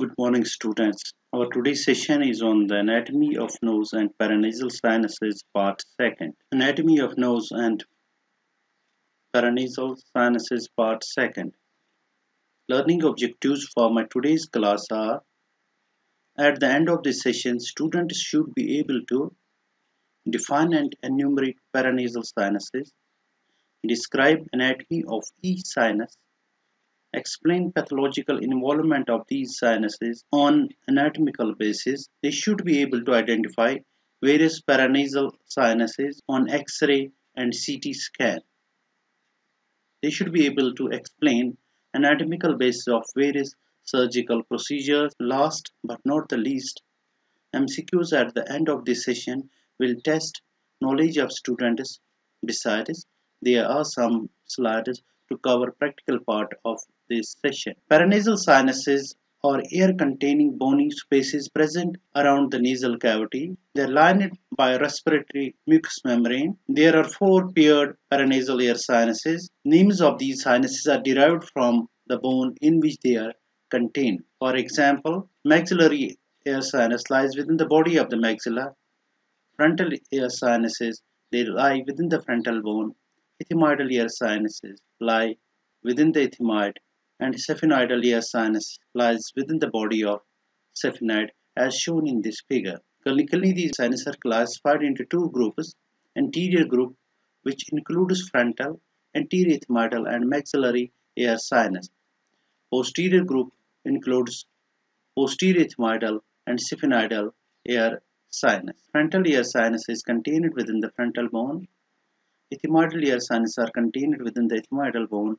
Good morning, students. Our today's session is on the anatomy of nose and paranasal sinuses, part second. Anatomy of nose and paranasal sinuses, part second. Learning objectives for my today's class are at the end of this session, students should be able to define and enumerate paranasal sinuses, describe anatomy of each sinus, explain pathological involvement of these sinuses on anatomical basis. They should be able to identify various paranasal sinuses on X-ray and CT scan. They should be able to explain anatomical basis of various surgical procedures. Last but not the least, MCQs at the end of this session will test knowledge of students. Besides, there are some slides to cover practical part of this session. Paranasal sinuses are air-containing bony spaces present around the nasal cavity. They are lined by respiratory mucous membrane. There are four paired paranasal air sinuses. Names of these sinuses are derived from the bone in which they are contained. For example, maxillary air sinus lies within the body of the maxilla. Frontal air sinuses they lie within the frontal bone. Ethmoidal air sinuses lie within the ethmoid and sphenoidal air sinus lies within the body of sphenoid as shown in this figure. Clinically, these sinuses are classified into two groups, anterior group which includes frontal, anterior ethmoidal and maxillary air sinus. Posterior group includes posterior ethmoidal and sphenoidal air sinus. Frontal air sinus is contained within the frontal bone. Ethmoidal air sinus are contained within the ethmoidal bone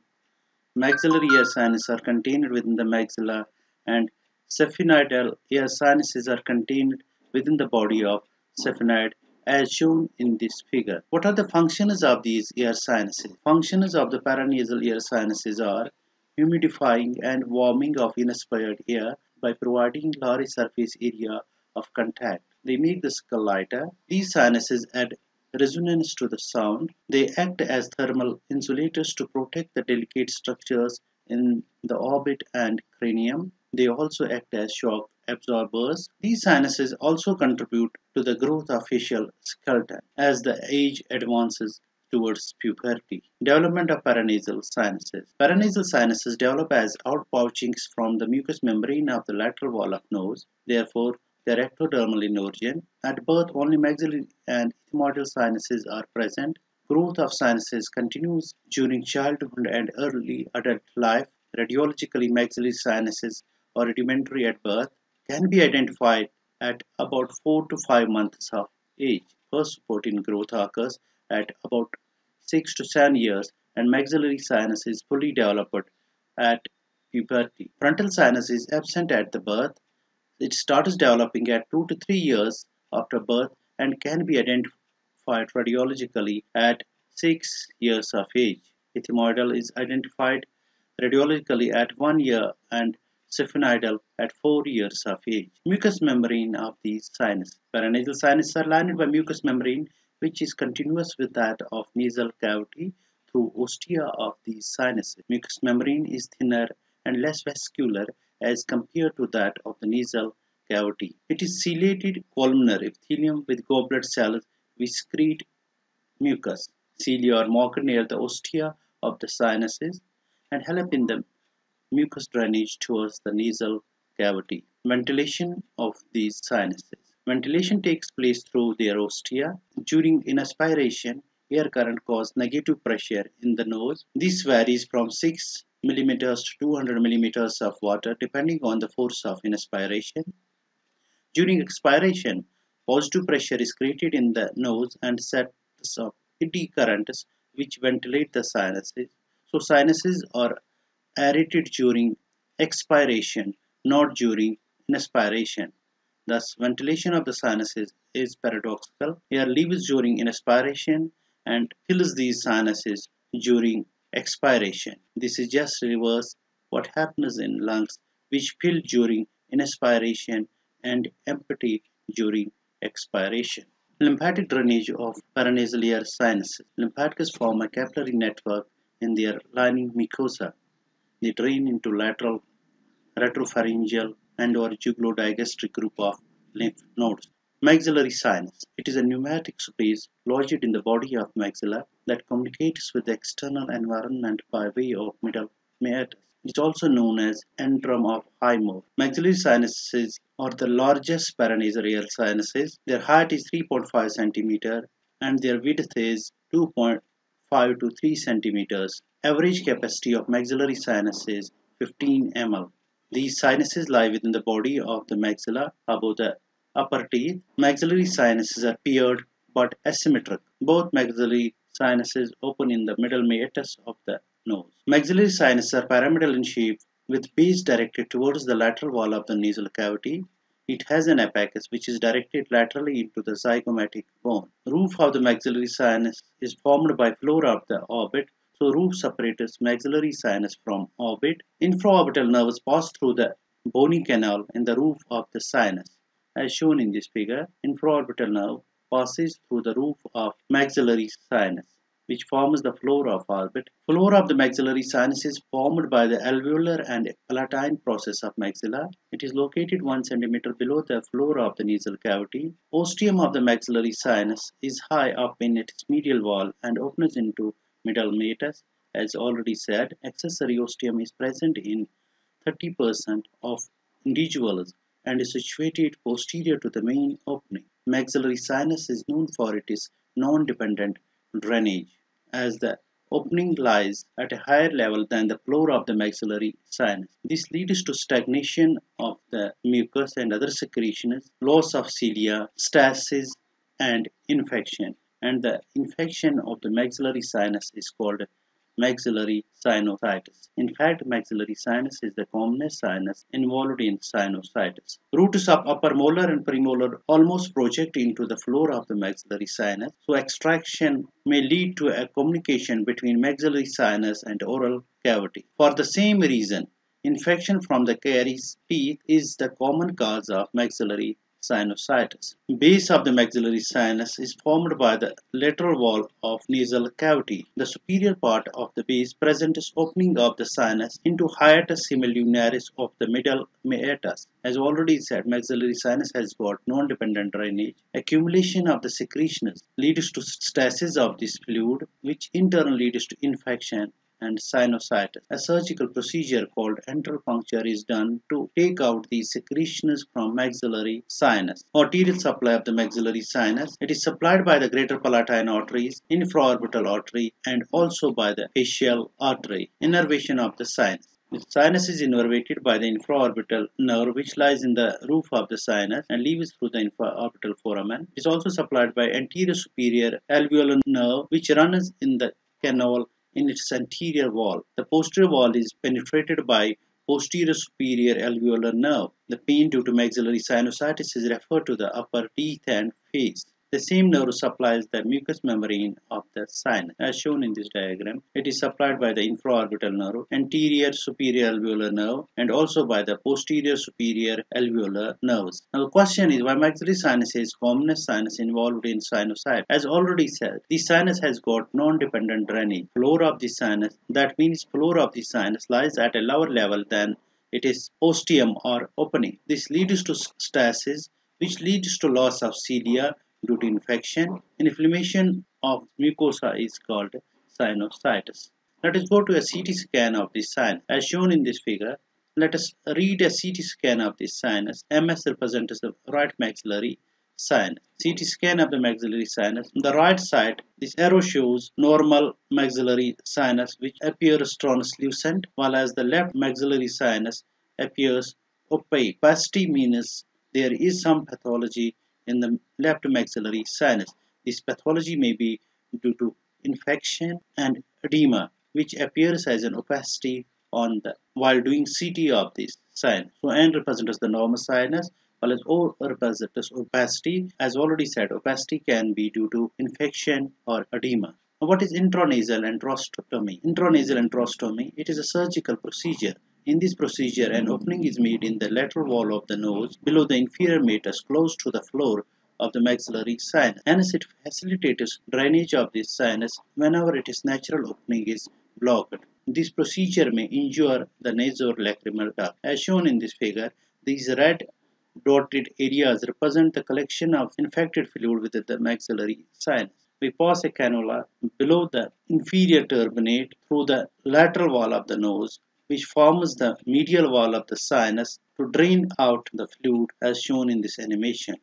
maxillary air sinus are contained within the maxilla and sphenoidal air sinuses are contained within the body of sphenoid as shown in this figure. What are the functions of these air sinuses? Functions of the paranasal air sinuses are humidifying and warming of inspired air by providing large surface area of contact. They make the skull lighter. These sinuses add resonance to the sound. They act as thermal insulators to protect the delicate structures in the orbit and cranium. They also act as shock absorbers. These sinuses also contribute to the growth of facial skeleton as the age advances towards puberty. Development of paranasal sinuses. Paranasal sinuses develop as outpouchings from the mucous membrane of the lateral wall of nose. Therefore, they are ectodermal in origin. At birth, only maxillary and ethmoidal sinuses are present. Growth of sinuses continues during childhood and early adult life. Radiologically, maxillary sinuses are rudimentary at birth, can be identified at about 4 to 5 months of age. First protein growth occurs at about 6 to 7 years and maxillary sinus is fully developed at puberty. Frontal sinus is absent at the birth it starts developing at 2 to 3 years after birth and can be identified radiologically at 6 years of age. Ethmoidal is identified radiologically at 1 year and sphenoidal at 4 years of age. Mucous membrane of these sinus. Paranasal sinuses are lined by mucous membrane which is continuous with that of nasal cavity through ostia of these sinuses. Mucous membrane is thinner and less vascular as compared to that of the nasal cavity. It is ciliated columnar epithelium with goblet cells which secrete mucus. Cilia are marked near the ostia of the sinuses and help in the mucus drainage towards the nasal cavity. Ventilation of these sinuses. Ventilation takes place through their ostia. During inspiration, air current causes negative pressure in the nose. This varies from 6 millimeters to 200 millimeters of water depending on the force of inspiration. During expiration, positive pressure is created in the nose and sets up eddy currents which ventilate the sinuses. So sinuses are aerated during expiration, not during inspiration. Thus, ventilation of the sinuses is paradoxical. Air leaves during inspiration and fills these sinuses during expiration. This is just reverse what happens in lungs which fill during inspiration and empty during expiration. Lymphatic drainage of paranasal sinuses. Lymphatics form a capillary network in their lining mucosa. They drain into lateral, retropharyngeal and or jugulo-digastric group of lymph nodes. Maxillary sinus. It is a pneumatic space lodged in the body of maxilla that communicates with the external environment by way of middle meatus. It is also known as antrum of Highmore. Maxillary sinuses are the largest paranasal sinuses. Their height is 3.5 cm and their width is 2.5 to 3 centimeters. Average capacity of maxillary sinus is 15 ml. These sinuses lie within the body of the maxilla above the upper teeth. Maxillary sinuses are paired but asymmetric. Both maxillary sinuses open in the middle meatus of the nose. Maxillary sinuses are pyramidal in shape with base directed towards the lateral wall of the nasal cavity. It has an apex which is directed laterally into the zygomatic bone. Roof of the maxillary sinus is formed by floor of the orbit so roof separates maxillary sinus from orbit. Infraorbital nerves pass through the bony canal in the roof of the sinus. As shown in this figure, infraorbital nerve passes through the roof of maxillary sinus, which forms the floor of orbit. Floor of the maxillary sinus is formed by the alveolar and palatine process of maxilla. It is located 1 cm below the floor of the nasal cavity. Ostium of the maxillary sinus is high up in its medial wall and opens into middle meatus. As already said, accessory ostium is present in 30% of individuals and is situated posterior to the main opening. Maxillary sinus is known for its non-dependent drainage, as the opening lies at a higher level than the floor of the maxillary sinus. This leads to stagnation of the mucus and other secretions, loss of cilia, stasis, and infection. And the infection of the maxillary sinus is called maxillary sinusitis. In fact, maxillary sinus is the commonest sinus involved in sinusitis. Roots of upper molar and premolar almost project into the floor of the maxillary sinus, so extraction may lead to a communication between maxillary sinus and oral cavity. For the same reason, infection from the caries teeth is the common cause of maxillary sinusitis. Base of the maxillary sinus is formed by the lateral wall of nasal cavity. The superior part of the base presents opening of the sinus into hiatus semilunaris of the middle meatus. As already said, maxillary sinus has got non-dependent drainage. Accumulation of the secretions leads to stasis of this fluid, which in turn leads to infection and sinusitis. A surgical procedure called antral puncture is done to take out the secretions from maxillary sinus. Arterial supply of the maxillary sinus. It is supplied by the greater palatine arteries, infraorbital artery and also by the facial artery. Innervation of the sinus. The sinus is innervated by the infraorbital nerve which lies in the roof of the sinus and leaves through the infraorbital foramen. It is also supplied by anterior superior alveolar nerve which runs in the canal in its anterior wall. The posterior wall is penetrated by posterior superior alveolar nerve. The pain due to maxillary sinusitis is referred to the upper teeth and face. The same nerve supplies the mucous membrane of the sinus. As shown in this diagram, it is supplied by the infraorbital nerve, anterior superior alveolar nerve, and also by the posterior superior alveolar nerves. Now the question is why maxillary sinus is commonest sinus involved in sinusitis. As already said, the sinus has got non-dependent drainage. Floor of the sinus, that means floor of the sinus lies at a lower level than it is ostium or opening. This leads to stasis, which leads to loss of cilia due to infection. Inflammation of mucosa is called sinusitis. Let us go to a CT scan of this sinus. As shown in this figure, let us read a CT scan of this sinus. MS represents the right maxillary sinus. CT scan of the maxillary sinus. On the right side, this arrow shows normal maxillary sinus which appears translucent, while as the left maxillary sinus appears opaque. Opacity means there is some pathology in the left maxillary sinus. This pathology may be due to infection and edema which appears as an opacity on the while doing CT of this sinus. So N represents the normal sinus while O represents opacity. As already said, opacity can be due to infection or edema. Now, what is intranasal antrostomy? Intranasal antrostomy, it is a surgical procedure in this procedure, an opening is made in the lateral wall of the nose below the inferior meatus close to the floor of the maxillary sinus. Hence, it facilitates drainage of this sinus whenever its natural opening is blocked. This procedure may injure the nasolacrimal duct. As shown in this figure, These red dotted areas represent the collection of infected fluid within the maxillary sinus. We pass a cannula below the inferior turbinate through the lateral wall of the nose, which forms the medial wall of the sinus to drain out the fluid as shown in this animation.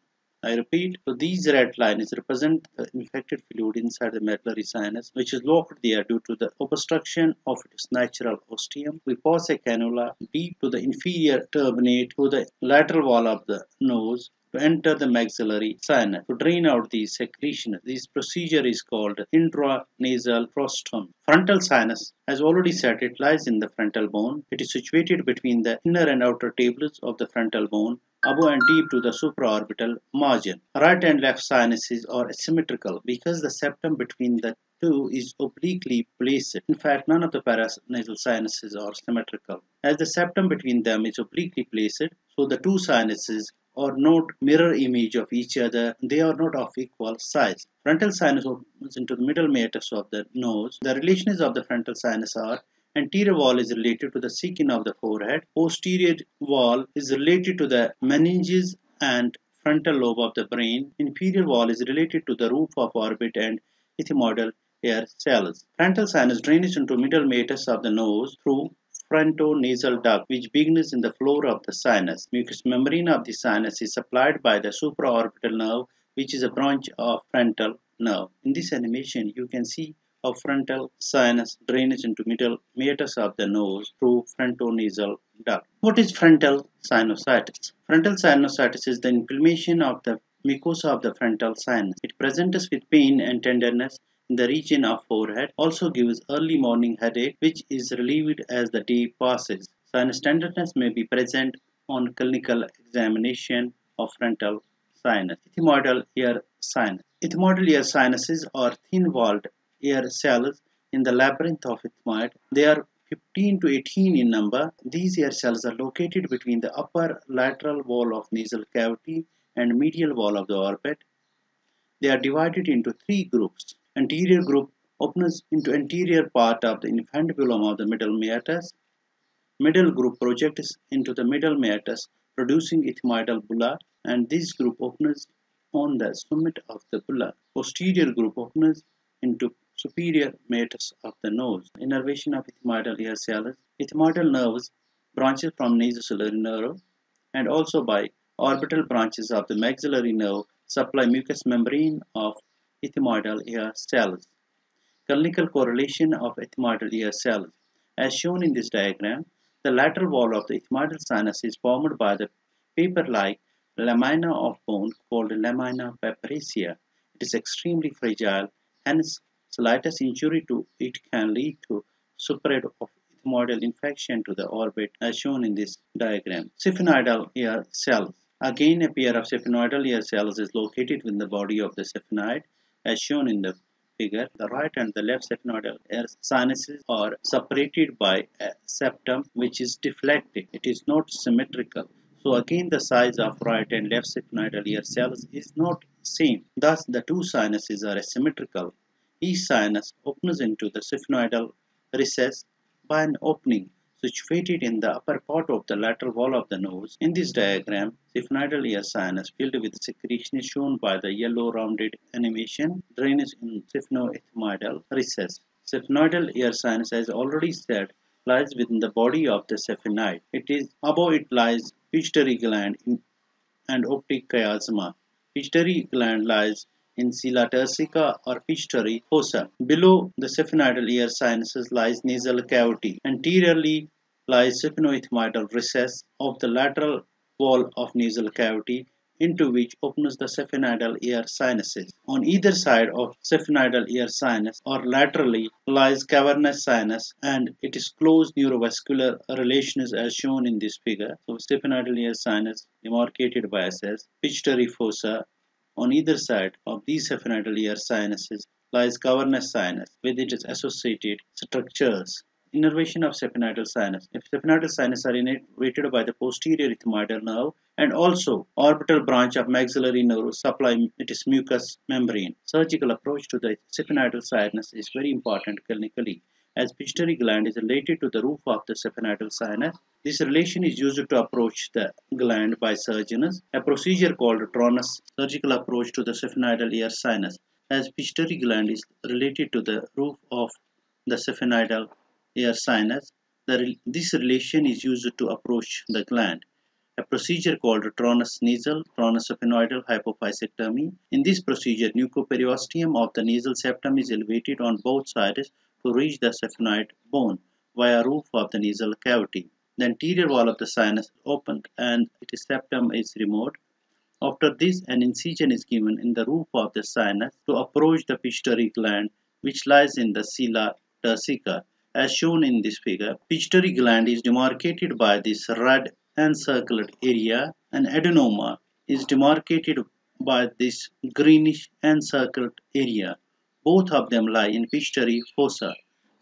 I repeat, so these red lines represent the infected fluid inside the medullary sinus, which is locked there due to the obstruction of its natural ostium. We pass a cannula deep to the inferior turbinate through the lateral wall of the nose to enter the maxillary sinus to drain out the secretion. This procedure is called intranasal frostum. Frontal sinus, as already said, it lies in the frontal bone. It is situated between the inner and outer tables of the frontal bone above and deep to the supraorbital margin. Right and left sinuses are asymmetrical because the septum between the two is obliquely placed. In fact, none of the paranasal sinuses are symmetrical. As the septum between them is obliquely placed, so the two sinuses are not mirror image of each other. They are not of equal size. Frontal sinus opens into the middle meatus of the nose. The relations of the frontal sinus are Anterior wall is related to the skin of the forehead. Posterior wall is related to the meninges and frontal lobe of the brain. Inferior wall is related to the roof of orbit and ethmoidal air cells. Frontal sinus drains into middle meatus of the nose through frontonasal duct which begins in the floor of the sinus. Mucous membrane of the sinus is supplied by the supraorbital nerve which is a branch of frontal nerve. In this animation you can see how frontal sinus drainage into middle meatus of the nose through frontonasal duct. What is frontal sinusitis? Frontal sinusitis is the inflammation of the mucosa of the frontal sinus. It presents with pain and tenderness the region of forehead, also gives early morning headache which is relieved as the day passes. Sinus tenderness may be present on clinical examination of frontal sinus. Ethmoidal air sinus. Ethmoidal air sinuses are thin-walled air cells in the labyrinth of ethmoid. They are 15 to 18 in number. These air cells are located between the upper lateral wall of nasal cavity and medial wall of the orbit. They are divided into three groups. Anterior group opens into anterior part of the infundibulum of the middle meatus. Middle group projects into the middle meatus producing ethmoidal bulla and this group opens on the summit of the bulla. Posterior group opens into superior meatus of the nose. Innervation of ethmoidal air cells. Ethmoidal nerves branches from nasociliary nerve and also by orbital branches of the maxillary nerve supply mucous membrane of ethmoidal air cells. Clinical correlation of ethmoidal air cells. As shown in this diagram, the lateral wall of the ethmoidal sinus is formed by the paper-like lamina of bone called lamina papyracea. It is extremely fragile, hence Slightest injury to it can lead to spread of ethmoidal infection to the orbit as shown in this diagram. Sphenoidal air cells. Again a pair of sphenoidal air cells is located within the body of the sphenoid as shown in the figure. The right and the left sphenoidal sinuses are separated by a septum which is deflected. It is not symmetrical. So again the size of right and left sphenoidal air cells is not same. Thus the two sinuses are asymmetrical. Each sinus opens into the sphenoidal recess by an opening situated in the upper part of the lateral wall of the nose. In this diagram, sphenoidal air sinus filled with secretion is shown by the yellow rounded animation drainage in sphenoethmoidal recess. Sphenoidal air sinus, as already said, lies within the body of the sphenoid. It is above it lies pituitary gland and optic chiasma. Pituitary gland lies in sella turcica or pituitary fossa. Below the sphenoidal air sinuses lies nasal cavity. Anteriorly lies sphenoethmoidal recess of the lateral wall of nasal cavity into which opens the sphenoidal air sinuses. On either side of sphenoidal air sinus or laterally lies cavernous sinus and it is close neurovascular relations as shown in this figure. So sphenoidal air sinus demarcated by SS, pituitary fossa on either side of these sphenoidal air sinuses lies cavernous sinus with its associated structures. Innervation of sphenoidal sinus. If sphenoidal sinus are innervated by the posterior ethmoidal nerve and also orbital branch of maxillary nerve supply its mucous membrane. Surgical approach to the sphenoidal sinus is very important clinically as pituitary gland is related to the roof of the sphenoidal sinus. This relation is used to approach the gland by surgeons, a procedure called Tronas surgical approach to the sphenoidal air sinus, as pituitary gland is related to the roof of the sphenoidal air sinus. The, this relation is used to approach the gland a procedure called transnasal transsphenoidal hypophysectomy. In this procedure, mucoperiosteum of the nasal septum is elevated on both sides to reach the sphenoid bone via roof of the nasal cavity. The anterior wall of the sinus is opened and its septum is removed. After this, an incision is given in the roof of the sinus to approach the pituitary gland which lies in the sella turcica. As shown in this figure, pituitary gland is demarcated by this red encircled area and adenoma is demarcated by this greenish encircled area. Both of them lie in pituitary fossa.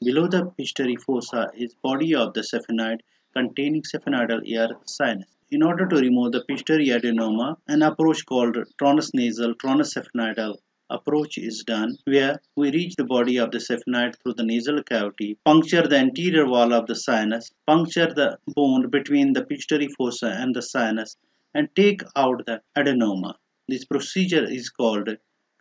Below the pituitary fossa is body of the sphenoid containing sphenoidal air sinus. In order to remove the pituitary adenoma, an approach called transnasal transsphenoidal approach is done where we reach the body of the sphenoid through the nasal cavity, puncture the anterior wall of the sinus, puncture the bone between the pituitary fossa and the sinus and take out the adenoma. This procedure is called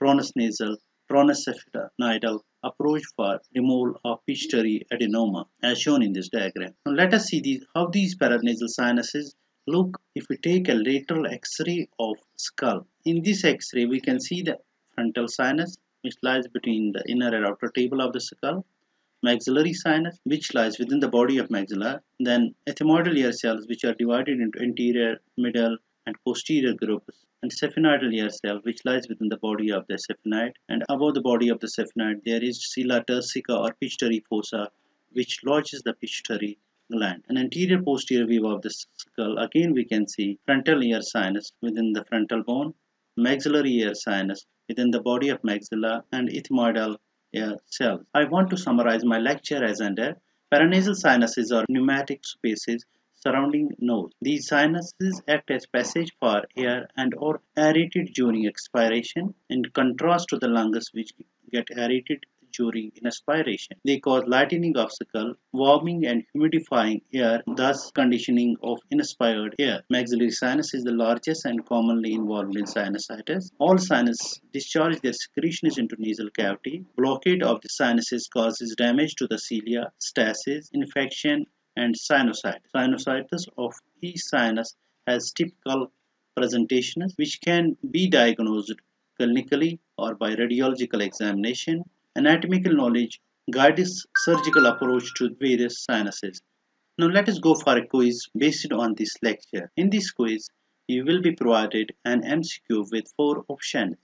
transnasal transsphenoidal approach for removal of pituitary adenoma as shown in this diagram. Now let us see these, how these paranasal sinuses look if we take a lateral x-ray of skull. In this x-ray we can see the frontal sinus which lies between the inner and outer table of the skull maxillary sinus which lies within the body of maxilla then ethmoidal air cells which are divided into anterior middle and posterior groups and sphenoidal air cell which lies within the body of the sphenoid and above the body of the sphenoid there is sella turcica or pituitary fossa which lodges the pituitary gland. An anterior posterior view of the skull again we can see frontal air sinus within the frontal bone maxillary air sinus within the body of maxilla and ethmoidal air cells. I want to summarize my lecture as under paranasal sinuses are pneumatic spaces surrounding nose. These sinuses act as passage for air and or aerated during expiration in contrast to the lungs which get aerated during inspiration. They cause lightening of warming and humidifying air, thus conditioning of inspired air. Maxillary sinus is the largest and commonly involved in sinusitis. All sinus discharge their secretions into nasal cavity. Blockade of the sinuses causes damage to the cilia, stasis, infection, and sinusitis. Sinusitis of each sinus has typical presentations which can be diagnosed clinically or by radiological examination anatomical knowledge guides surgical approach to various sinuses. Now let us go for a quiz based on this lecture. In this quiz, you will be provided an MCQ with four options.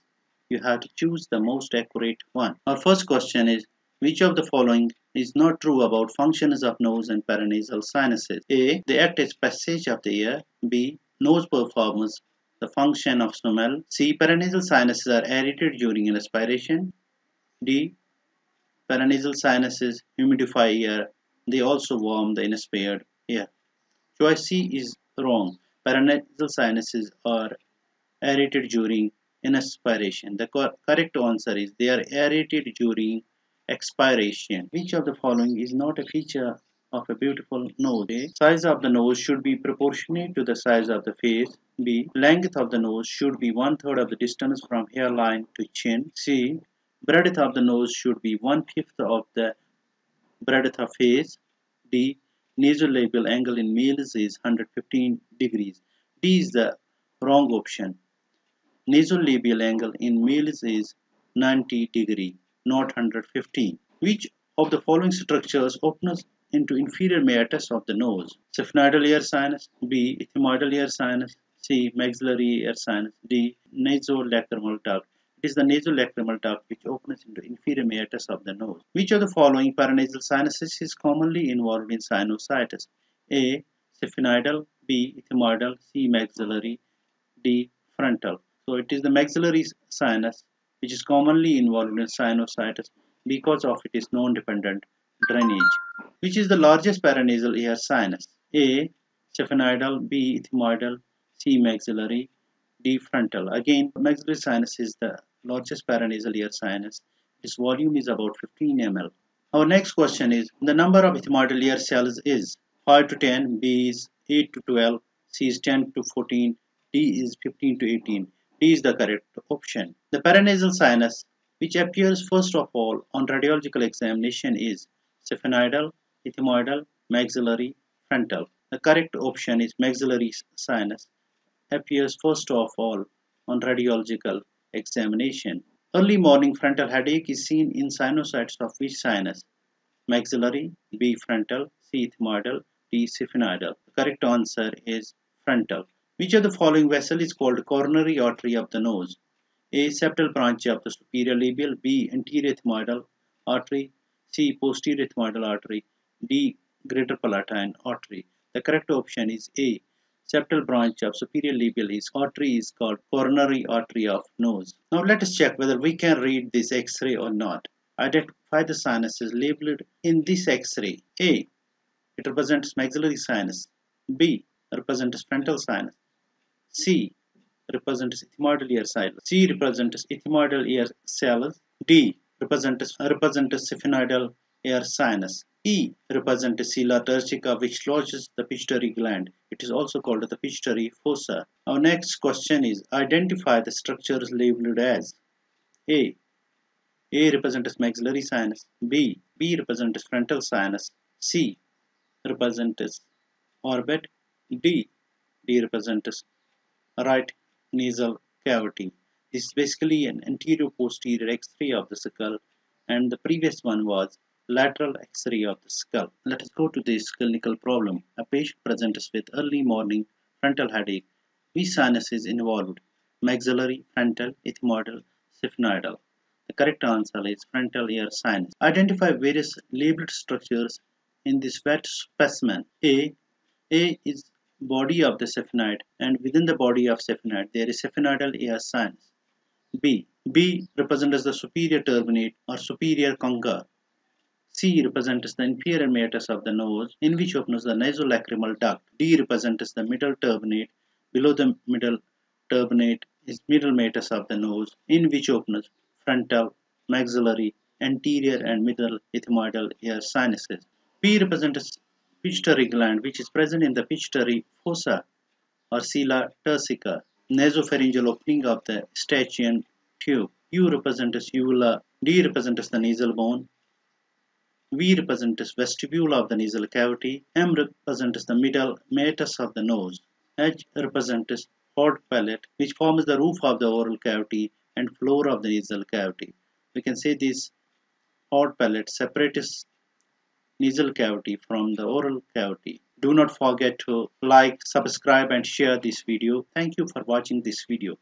You have to choose the most accurate one. Our first question is, which of the following is not true about functions of nose and paranasal sinuses? A. They act as passage of the air. B. Nose performs the function of smell. C. Paranasal sinuses are aerated during inspiration. D. Paranasal sinuses humidify air. They also warm the inspired air. Choice C is wrong. Paranasal sinuses are aerated during inspiration. The correct answer is they are aerated during expiration. Which of the following is not a feature of a beautiful nose? A. Size of the nose should be proportionate to the size of the face. B. Length of the nose should be one third of the distance from hairline to chin. C. Breadth of the nose should be one-fifth of the breadth of face. D. Nasolabial angle in males is 115 degrees. D is the wrong option. Nasolabial angle in males is 90 degree, not 115. Which of the following structures opens into inferior meatus of the nose? Sphenoidal air sinus, B. Ethmoidal air sinus, C. Maxillary air sinus, D. Nasolacrimal duct It is the nasolacrimal duct which opens into inferior meatus of the nose. Which of the following paranasal sinuses is commonly involved in sinusitis? A. Sphenoidal, B. Ethmoidal, C. Maxillary, D. Frontal. So it is the maxillary sinus which is commonly involved in sinusitis because of its non-dependent drainage. Which is the largest paranasal air sinus? A. Sphenoidal, B. Ethmoidal, C. Maxillary, D. Frontal. Again, maxillary sinus is the largest paranasal air sinus. Its volume is about 15 ml. Our next question is the number of ethmoidal air cells is 5 to 10, B is 8 to 12, C is 10 to 14, D is 15 to 18. Is the correct option. The paranasal sinus which appears first of all on radiological examination is sphenoidal, ethmoidal, maxillary, frontal. The correct option is maxillary sinus appears first of all on radiological examination. Early morning frontal headache is seen in sinusitis of which sinus? Maxillary, B frontal, C ethmoidal, D sphenoidal. The correct answer is frontal. Which of the following vessel is called coronary artery of the nose? A. Septal branch of the superior labial. B. Anterior ethmoidal artery. C. Posterior ethmoidal artery. D. Greater palatine artery. The correct option is A. Septal branch of superior labial is artery is called coronary artery of nose. Now let us check whether we can read this X-ray or not. Identify the sinuses labeled in this X-ray. A. It represents maxillary sinus. B. Represents frontal sinus. C. Represents ethmoidal air cells. C. Represents ethmoidal air cells. D. Represents, represents sphenoidal air sinus. E represents sella turcica which lodges the pituitary gland. It is also called the pituitary fossa. Our next question is identify the structures labeled as A. A represents maxillary sinus. B. B represents frontal sinus. C represents orbit. D. D represents right nasal cavity. This is basically an anterior posterior x-ray of the skull and the previous one was lateral X-ray of the skull. Let us go to this clinical problem. A patient presents with early morning frontal headache. Which sinus is involved? Maxillary, frontal, ethmoidal, sphenoidal. The correct answer is frontal air sinus. Identify various labeled structures in this wet specimen. A. A is body of the sphenoid and within the body of sphenoid there is sphenoidal air sinus. B. B represents the superior turbinate or superior concha C represents the inferior meatus of the nose, in which opens the nasolacrimal duct. D represents the middle turbinate. Below the middle turbinate is middle meatus of the nose, in which opens frontal, maxillary, anterior and middle ethmoidal air sinuses. P represents pituitary gland, which is present in the pituitary fossa or sella turcica, nasopharyngeal opening of the eustachian tube. U represents uvula. D represents the nasal bone. V represents vestibule of the nasal cavity. M represents the middle meatus of the nose. H represents hard palate, which forms the roof of the oral cavity and floor of the nasal cavity. We can say this hard palate separates nasal cavity from the oral cavity. Do not forget to like, subscribe and share this video. Thank you for watching this video.